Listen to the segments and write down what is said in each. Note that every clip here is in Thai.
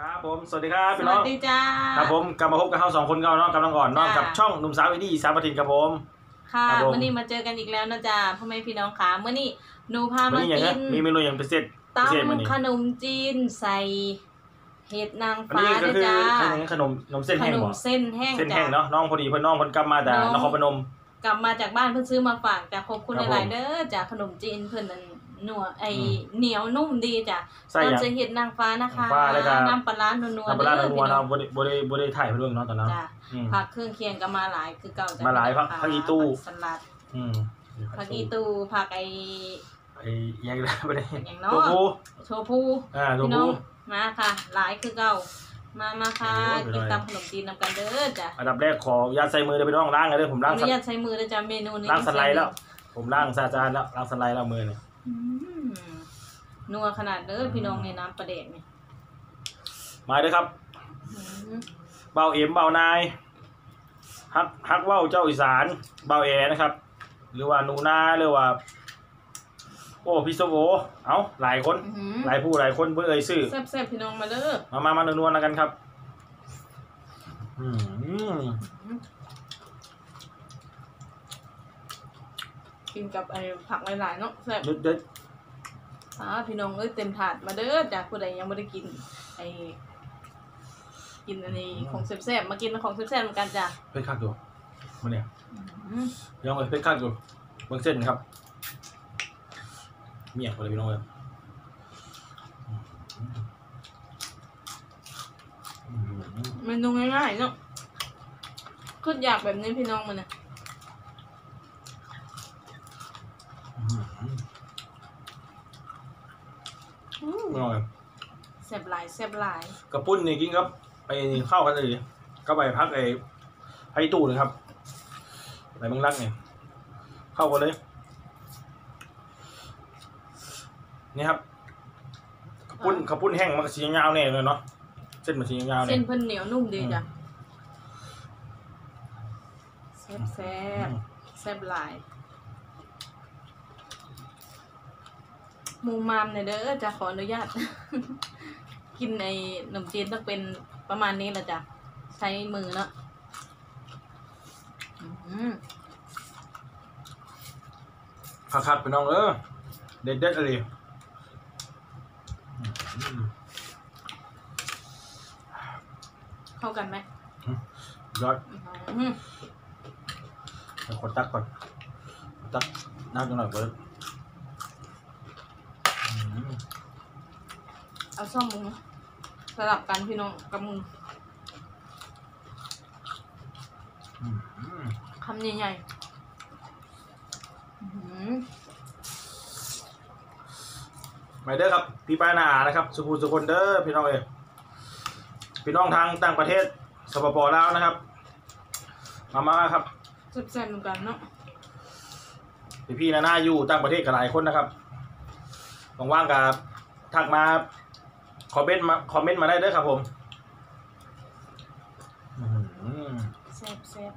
ครับผมสวัสดีครับสพี่น้วัอสงดีจ้า ครับผมกลับมาพบกับเราสองคนกันเนาะกำลังอ่อนเนาะจ้ากั กับช่องหนุ่มสาวอินดี้สามปทินครับผม ค่ะครับผม วันนี้มาเจอกันอีกแล้วนะจ๊ะพ่อแม่พี่น้องค่ะเมื่อนี้หนูพาวันมานี้อย่างกิเงี้ยนมีเมนูอย่างพิเศษพิเศษวันนี้ตำขนมจีนใส่เห็ดนางอันฟ้านี้ก็ด้วยคือจ้าขนมขนมเส้นขแห้งนมบ่เส้นแห้งเส้นจ้าแห้งเนาะน้องพอดีเพื่อนน้องเพิ่นกลับมาจากน้องนครพนม กลับมาจากบ้านเพิ่นซื้อมาฝากจ้ะขอบคุณครับหลายผมๆเด้อจ้ะขนมจีนเพิ่นนั่น หนัวไออืมเหนียวนุ่มดีจ้ะใส่ตอนอย่างจะเห็ดนางฟ้านะคะนางฟ้าแล้วก็ น้ำปลาร้านัวๆน้ำปลาร้าเด้อนัวพี่ๆน้อเนาะงบ่ได้บ่ได้บ่ได้ถ่ายเพื่อนเนาะตอนนั้นจ้ะอืม ผักเครื่องเคียงก็มาหลายคือเก่าจ้ะมาหลายผักพี่น้งผักอีตู้ ผัสลัดอืมผักอีตูผักไอ ไอ้อิหยังได้บ่ได้อย่างเนาะตัวผู้โชพูอ่าตัวพี่น้อผู้ งมาค่ะ หลายคือเก่ามามาค่ะโอ้ยกินเป็นไรตำขนมจีนนำกันเด้อจ้ะอันดับแรกขออนุญาตใส่มือเลยพี่น้องล้างกันเลยผมขอล้างอสันุนญาตใช้มือนะจ๊ะเมนูนี้ล้างสไลด์แล้ว ผมล้างซาจานแล้วล้างสไลด์แล้วมือเนี่ยอืม นัวขนาดเด้อพี่น้องในน้ำปลาเด็กนี่มาเด้อครับอืมเบาเอ็มเบานายฮักฮักเว้าเจ้าอีสานเบาแอนะครับ หรือว่าหนูนาหรือว่า โอ้พี่สโอเอาหลายคนอื้อหือหลายผู้หลายคนเพื่อเอ่ยชื่อแซ่บๆพี่น้องมาเด้อมามามานัวๆกันครับ อืม กินกับไอ้ผักหลายๆเนาะแซ่บเด็ดเด็ดอ่าพี่น้องเอ้ยเต็มถาดมาเด้อจ้ะผู้ใดยังไม่ได้กินไอ้กินอันนี้ของแซ่บๆมากินของแซ่บๆเหมือนกันจ้ะเพชรคักอยู่มาเนี่ยอืมยังเลยเพชรคักอยู่เบื้องเส้นครับเมียกไปเลยพี่น้องเลยอืมเมนูง่ายๆเนาะคืออยากแบบนี้พี่น้องมันนะ อืม อืมอร่อยแซ่บหลายแซ่บหลายกระปุ้นนี่กินครับ ไปเข้ากันเลยก็ไปพักไอ้ไอ้ตู้เลยครับไหนมึงรักเนี่ยเข้ากันเลยนี่ครับกระปุ้นกระปุ้นแห้งมันก็สียาวๆแน่เลยเนาะเส้นมันสียาวๆเส้เนี่ยนเพิ่นเหนียวนุ่มดีจ้ะแซ่บแซ่บแซ่บหลาย หมูมามเนี่ยเด้อจะขออนุญาต กินในขนมจีนต้องเป็นประมาณนี้แหละจ้ะใช้มือเนาะอื้อหือคักๆไปน้องเออเด็ดเด็ดๆเลยอืมเข้ากันไหมยอดอื้อหือเดี๋ยวขอตักก่อนตักน้ำจังหน่อยเบิร์ดอืม เอาซ่อมมือสลับกันพี่น้องกับมืออืมคำใหญ่ๆอื้อหือไปเด้อครับ พี่ป้านาอานะครับ สุภูสุคนเด้อพี่น้องเอยพี่น้องทางต่างประเทศสปปลาวนะครับ มามาครับ แซ่บๆเหมือนกันเนาะพี่พี่ๆนานาอยู่ต่างประเทศกับหลายคนนะครับว่างๆกับทักมา คอมเมนต์มาคอมเมนต์มาได้เด้อครับผมอื้อหือแซ่บแซ่บ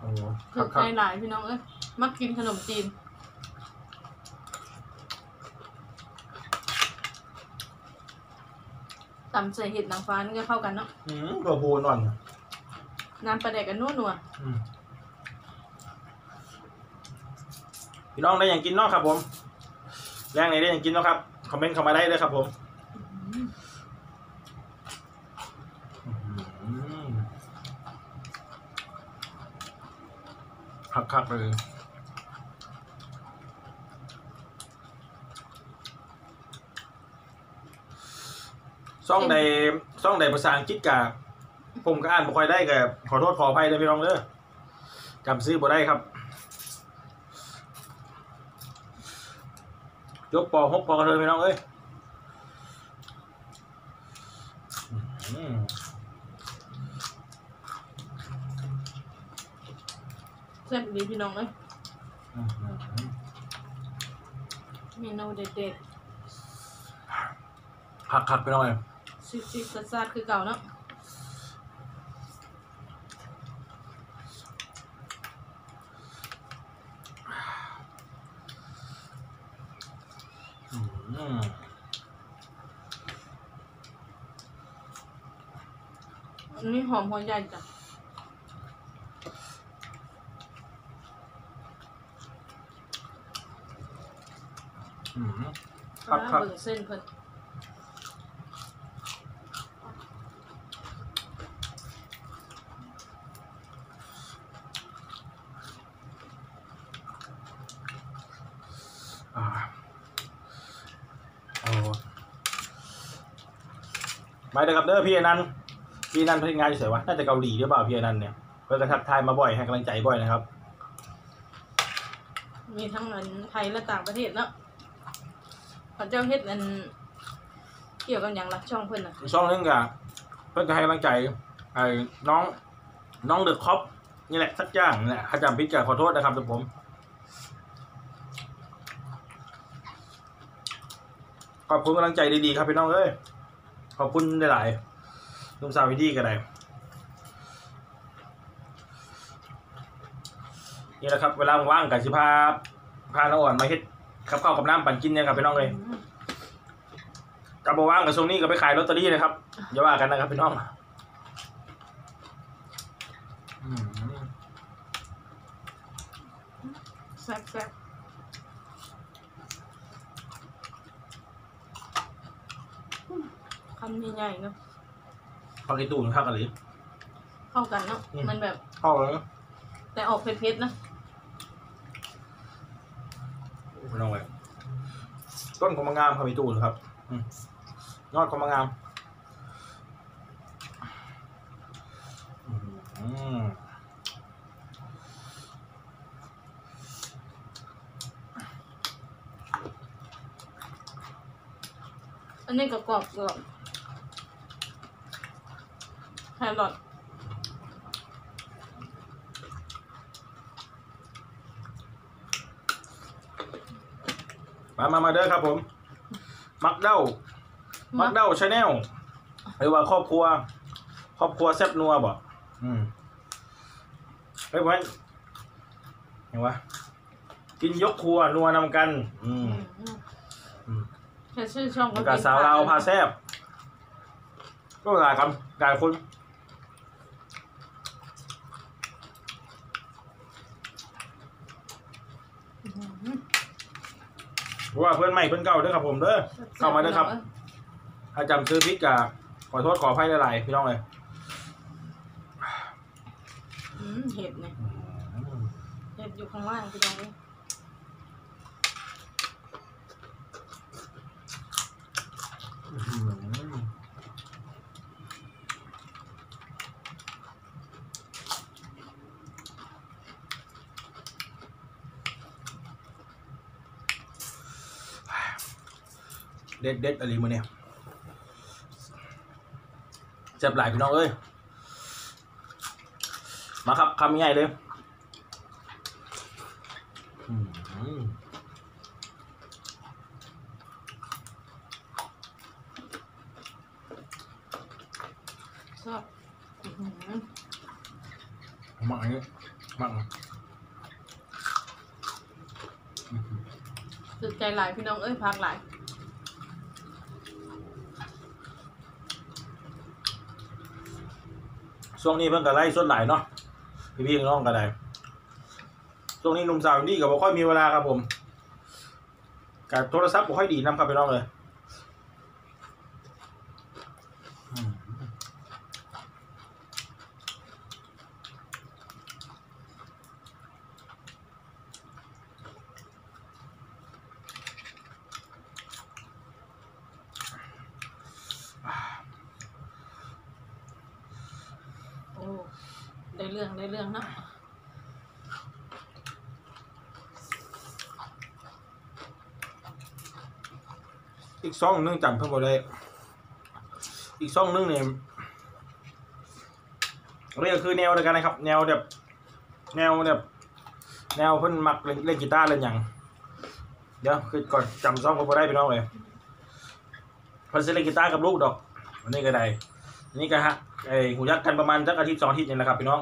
โอ้โหคถูรับกครัใจบหลายพี่น้องเอ้ยมักกินขนมจีนตำใส่เห็ดนางฟ้านี่ก็เข้ากันเนาะอืมตัวพูนอ่อนน้ำปลาแดกกันนัวนัวอืม พี่น้องได้อย่างกินเนาะครับ ผมแรงไหนได้อย่างกินเนาะครับคอมเมนต์เข้ามาได้เลยครับ ผมอืมคักๆเลยซ่องในซ่องในภาษาอังกฤษกับผมก็อ่านบ่ค่อยได้กับขอโทษขออภัยเลยพี่น้องเด้อจำซื้อบ่ได้ครับ ยกปอหกปอกระเทยพี่น้องเอ้ยอืมแซ่บดีพี่น้องเอ้ยอืมอืมอืมเมนูเด็ดคักคักๆพี่น้องเอ้ยๆซิซิซาซาดคือเก่าเนาะ อันนี้หอมหัวใหญ่จ้ะครับครัเบิ่งเส้นเพิ่น ไม่ได้ครับเด้อพี่อนันต์พี่อนันต์พนักงานอยู่ไหนวะน่าจะเกาหลีหรือเปล่าพี่อนันต์เนี่ยเพื่อนก็ทักทายมาบ่อยให้กำลังใจบ่อยนะครับ มีทั้งอันไทยและต่างประเทศเนาะพระเจ้าเฮ็ดอัน เกี่ยวกับหยังล่ะช่องเพิ่นน่ะช่องนึงกับเพื่อนก็ให้กำลังใจไอ้น้องน้องเดอะคอปนี่แหละสักอย่างนี่แหละถ้าจำผิดก็ขอโทษนะครับทุกผมขอบคุณกำลังใจดีๆครับพี่น้องเอ้ย ขอบคุณหลายๆลุงสาววิดีก็ได้นี่แหละครับ เวลาว่างๆกับสิพาพาน้องอ่อนมาเฮ็ดกับข้าวกับน้ำปั่นกินเนี่ยครับพี่น้องเลยอืมกับว่างกับช่วงนี้ก็ไปขายลอตเตอรี่นะครับอย่าว่ากันนะครับพี่น้องอืมแซ่บแซ่บอืมคำใหญ่ๆเนาะปากิตูนข้าวกะหรี่เข้ากันเนาะอืม มันแบบเข้าเลยแต่ออกเผ็ดๆนะพี่น้องเลยต้นของมะงามครับพี่ตูนครับอืมยอดของมะงามอืมอันนี้ก็กรอบกรอบแค รอทมามามาเด้อครับผม มักเด้า มักเด้าชาแนลหรือว่าครอบครัว ครอบครัวแซ่บนัวบ่อืมเฮ้ยวันเห็นวะกินยกครัวนัวนำกันอืมอืมอืมแค่ชื่อช่องแล้วก็สาวเราวพาแซบก็หลายคำหลายคน เพราะว่าเพื่อนใหม่เพื่อนเก่าเด้อครับผมเด้อเข้ามาเด้อครับ ถ้าจำซื้อพริกกะขอโทษขออภัยหลายๆพี่น้องเลยอืมเห็ดเนี่ยเห็ดอยู่ข้างล่างพี่น้อง เอ้ยเด็ดเด็ดอะไรมาเนี่ยเจ็บหลายพี่น้องเอ้ย มาครับคำใหญ่เลยอืมชอบอื้อหือหมักอันนี้หมักอื้อหือสุดใจหลายพี่น้องเอ้ยพักหลาย ช่วงนี้เพิ่งกะไล่ส่วนหลายเนาะพี่พี่น้องกันได้ช่วงนี้หนุ่มสาวนี่กับบ่ค่อยมีเวลาครับผมกับโทรศัพท์บ่ค่อยดีนํครับพี่น้องเลย ได้เรื่องได้เรื่องเนาะอีกซองนึงจำเพิ่นบ่ได้ อีกซองนึงเนี่ยเรียกคือแนวเดียวกันนะครับ แนวแบบ แนวแบบ แนวเพิ่นมักเล่นเล่นกีตาร์เล่นหยังเดี๋ยวคือก่อนจำซองเพิ่นบ่ได้พี่น้องเลยเพิ่นสิเล่นกีตาร์กับลูกดอกอันนี้ก็ได้อันนี้ก็ฮะ ไอ้หูยักกันประมาณสักอาทิตย์สองอาทิตย์นี่แหละครับพี่น้อง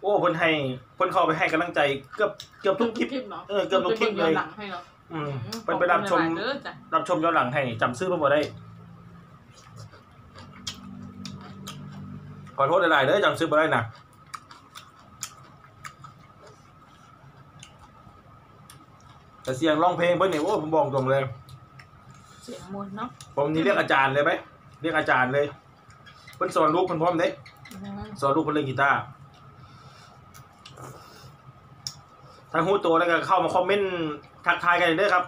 โอ้เพิ่นให้เพิ่นเข้าไปให้กำลังใจเกือบเกือบทุกคลิป เนาะเออเกือบทุกคลิปเลย หลังให้เนาะอืมอืมเพิ่นไปรับชมขอบคุณหลายๆเด้อจ้ะรับชมย้อนหลังให้จำซื้อเพิ่นบ่ได้ขออโทษหลายๆเด้อจำซื้อมาได้นะแต่เสียงร้องเพลงเพิ่นเนี่ยโอ้ผมบอกตรงเลย เสียงมนต์เนาะ ผมนี่เรียกอาจารย์เลยไหมเรียกอาจารย์เลย เพิ่นสอนลูกเพิ่นพร้อมเด้อืมสอนลูกเพิ่นเล่นกีตาร์ถ้าหูตัวแล้วก็เข้ามาคอมเมนต์ทักทายกันเด้อครับ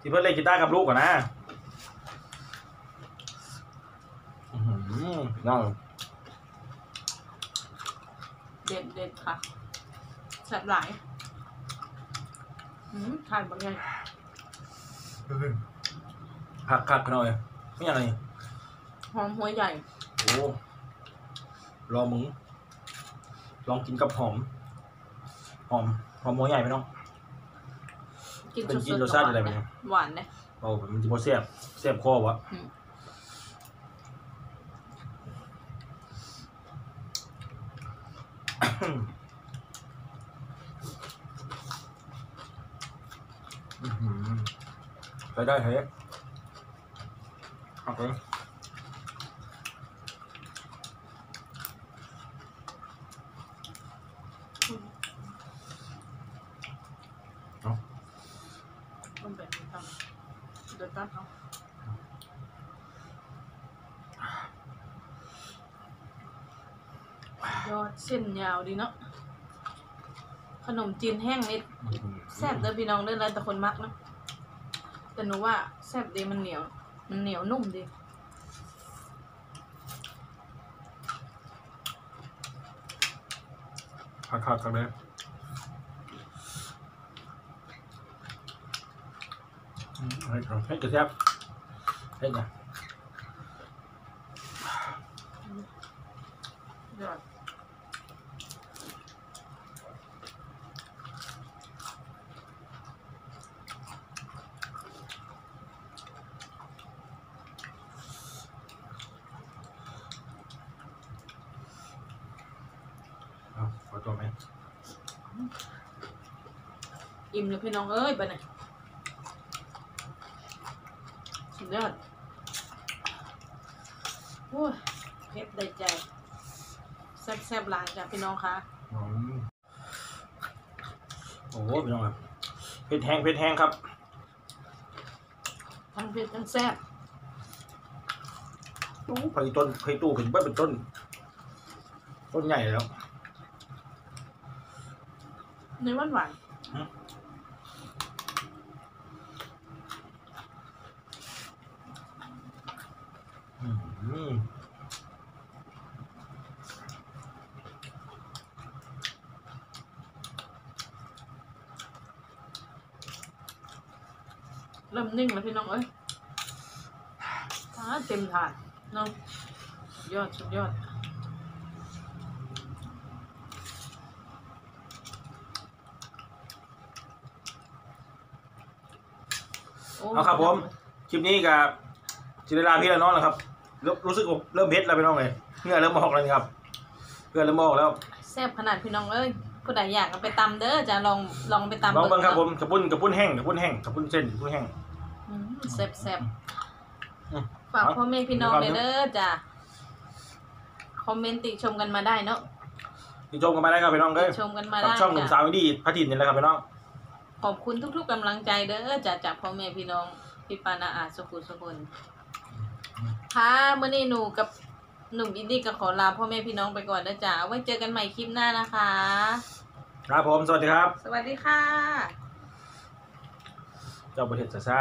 ที่เพิ่นเล่นกีตาร์กับลูกก่อนนะอื้อหือน้องเด็ดเด็ดค่ะแซ่บหลายอืมทานบางอย่าง หักหักหน่อยไม่อย่างไรหอมหัวใหญ่ โอ้รอมึง ลองกินกับหอม หอม หอมหัวใหญ่ไหมน้อง กินเป็นสกินดรสชาติอะไรๆไหมเนี่ยหวานเนี่ยโอ้มันจะพอเสียบเสียบคอวะอืม อื้อหือ ไปได้เฮ้ยโอเคเอามันแบบนี้ครับเดี๋ยวตัดเอายอดเส้นยาวดีเนาะขนมจีนแห้งนี่อื้อหือแซ่บเด้อพี่น้องเด้อแล้วแต่คนมักเนาะ แต่หนูว่าแซ่บดีมันเหนียว มันเหนียวนุ่มดีหักหักกันเลยให้เอาให้กระแทบให้นะ ยอด เอาขอ ตัวไหมอิ่มเลยพี่น้องเอ้ยไปไหนสุดยอดโอ้ยเผ็ดได้ใจแซ่บแซ่บๆหลายจ้ะพี่น้องคะอืมโอ้โหพี่น้องครับเผ็ดแห้งเผ็ดแห้งครับทั้งเผ็ดทั้งแซ่บโอ้ไผ่ต้นไผ่ตู้เป็นเบิ้เป็นต้น ต้นใหญ่แล้ว ในหวานหวานอืมเริ่มนิ่งแล้วพี่น้องเอ้ยอ่าเต็มถาดเน้องยอดสุดยอด เอาครับผม คลิปนี้กับจิรลาพี่ละน้องนะครับเริ่มรู้สึกว่าเริ่มเผ็ดแล้วพี่น้องเลยเหงื่อเริ่มออกแล้วนี่ครับเหงื่อเริ่มออกแล้วแซ่บขนาดพี่น้องเอ้ยผู้ใดอยากเอาไปตำเด้อจะลองลองไปตำลองเบิ่งครับเนาะผมกระปุ้นกระปุ้นแห้งกระปุ้นแห้งกระปุ้นเส้นกระปุ้นแห้งอืมแซ่บแซ่บอืมฝากเอาพ่อแม่พี่น้องเอาเลยเด้อจ้ะคอมเมนต์ติชมกันมาได้เนาะติดชมกันมาได้ครับพี่น้องเอ้ยติชมกันมากับได้ช่องหนุ่มสาจ้ะวอินดี้พัทินนี่แหละครับพี่น้อง ขอบคุณทุก ๆกำลังใจเด้อจ้ะจากพ่อแม่พี่น้องพี่ปานาอาสุขุสุคนค่ะเมื่อนี้หนูกับหนุ่มอินดี้ก็ขอลาพ่อแม่พี่น้องไปก่อนนะจ๊ะไว้เจอกันใหม่คลิปหน้านะคะ ครับผม สวัสดีครับ สวัสดีค่ะ เจ้าประเทศซาซ่า